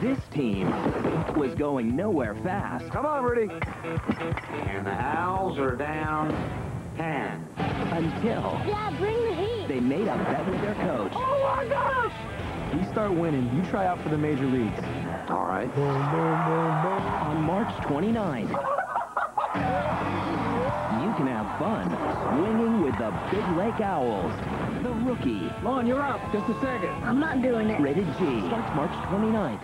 This team was going nowhere fast. Come on, Rudy. And the Owls are down 10. Until Yeah, bring the heat. they made a bet with their coach. Oh, my gosh. You start winning, you try out for the major leagues. All right. On March 29th, you can have fun swinging with the Big Lake Owls. The Rookie, Lon, you're up. Just a second. I'm not doing it. rated G, starts March 29th.